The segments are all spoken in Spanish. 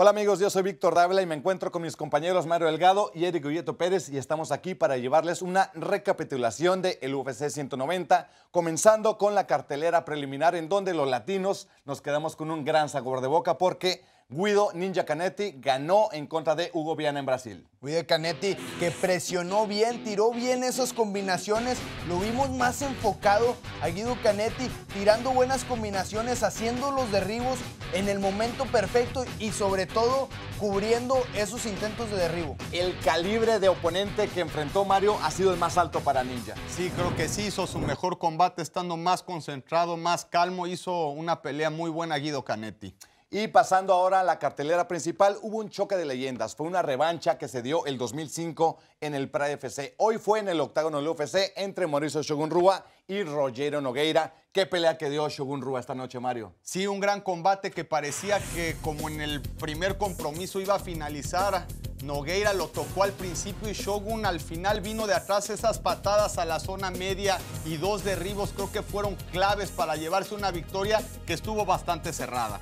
Hola amigos, yo soy Víctor Dávila y me encuentro con mis compañeros Mario Delgado y Eric Guilleto Pérez y estamos aquí para llevarles una recapitulación de el UFC 190, comenzando con la cartelera preliminar en donde los latinos nos quedamos con un gran sabor de boca porque Guido Ninja Canetti ganó en contra de Hugo Viana en Brasil. Guido Canetti que presionó bien, tiró bien esas combinaciones. Lo vimos más enfocado a Guido Canetti, tirando buenas combinaciones, haciendo los derribos en el momento perfecto y sobre todo cubriendo esos intentos de derribo. El calibre de oponente que enfrentó Mario ha sido el más alto para Ninja. Sí, creo que sí, hizo su mejor combate estando más concentrado, más calmo, hizo una pelea muy buena Guido Canetti. Y pasando ahora a la cartelera principal, hubo un choque de leyendas. Fue una revancha que se dio el 2005 en el Pride FC. Hoy fue en el octágono del UFC entre Mauricio Shogun Rua y Rogero Nogueira. ¿Qué pelea que dio Shogun Rua esta noche, Mario? Sí, un gran combate que parecía que como en el primer compromiso iba a finalizar. Nogueira lo tocó al principio y Shogun al final vino de atrás esas patadas a la zona media y dos derribos creo que fueron claves para llevarse una victoria que estuvo bastante cerrada.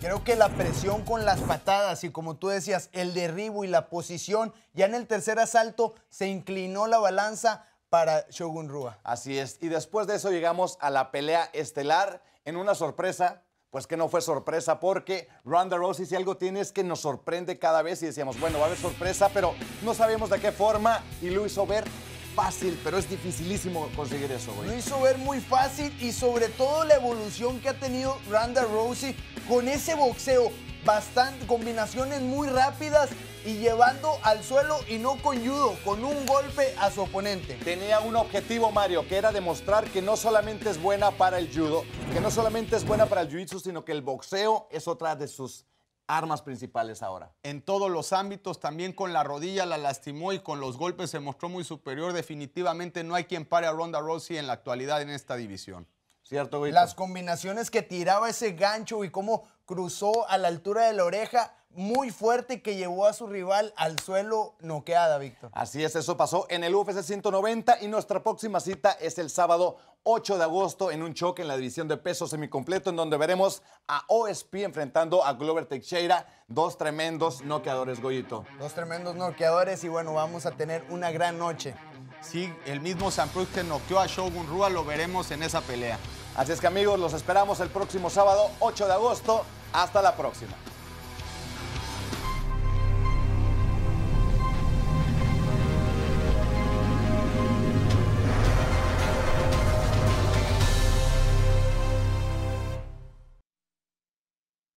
Creo que la presión con las patadas y como tú decías, el derribo y la posición, ya en el tercer asalto se inclinó la balanza para Shogun Rua. Así es. Y después de eso llegamos a la pelea estelar en una sorpresa. Pues que no fue sorpresa porque Ronda Rousey si algo tiene es que nos sorprende cada vez y decíamos, bueno, va a haber sorpresa, pero no sabemos de qué forma y lo hizo ver fácil, pero es dificilísimo conseguir eso, güey. Lo hizo ver muy fácil y sobre todo la evolución que ha tenido Ronda Rousey con ese boxeo, bastante combinaciones muy rápidas y llevando al suelo y no con judo, con un golpe a su oponente. Tenía un objetivo, Mario, que era demostrar que no solamente es buena para el judo, que no solamente es buena para el jiu-jitsu, sino que el boxeo es otra de sus armas principales ahora. En todos los ámbitos, también con la rodilla la lastimó y con los golpes se mostró muy superior. Definitivamente no hay quien pare a Ronda Rousey en la actualidad en esta división. ¿Cierto, güey? Las combinaciones que tiraba ese gancho y cómo cruzó a la altura de la oreja muy fuerte que llevó a su rival al suelo noqueada, Víctor. Así es, eso pasó en el UFC 190 y nuestra próxima cita es el sábado 8 de agosto en un choque en la división de peso semicompleto en donde veremos a OSP enfrentando a Glover Teixeira, dos tremendos noqueadores, Goyito. Dos tremendos noqueadores y bueno, vamos a tener una gran noche. Sí, el mismo San Cruz que noqueó a Shogun Rua lo veremos en esa pelea. Así es que amigos, los esperamos el próximo sábado 8 de agosto. Hasta la próxima.